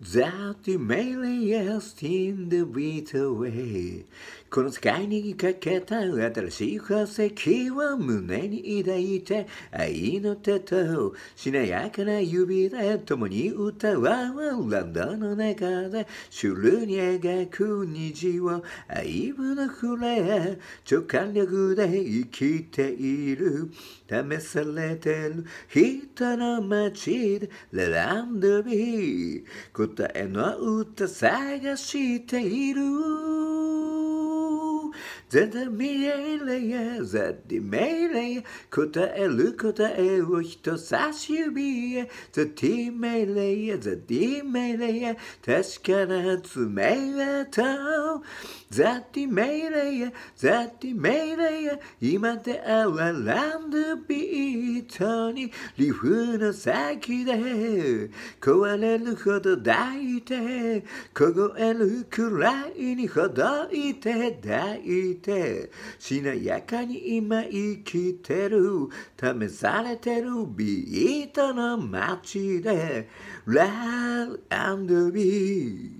That millions in the beat away この世界にかけた新しい宝石を胸に抱いて愛の手としなやかな指で共に歌わうランドの中でシュルに描く虹を愛部の触れ直感力で生きている。試されてる人の街でラランドビー。答えの歌探している。全然見えないや、全然見えないや、答える答えを人差し指へ、全然見えないや、全然見えないや、確かな爪痕。全然見えないや、全然見えないや、今であらランドビートに、リフの先で、壊れるほど抱いて、凍えるくらいにほどいて。抱いて、しなやかに今生きてる、試されてるビートの街で、ランドビー。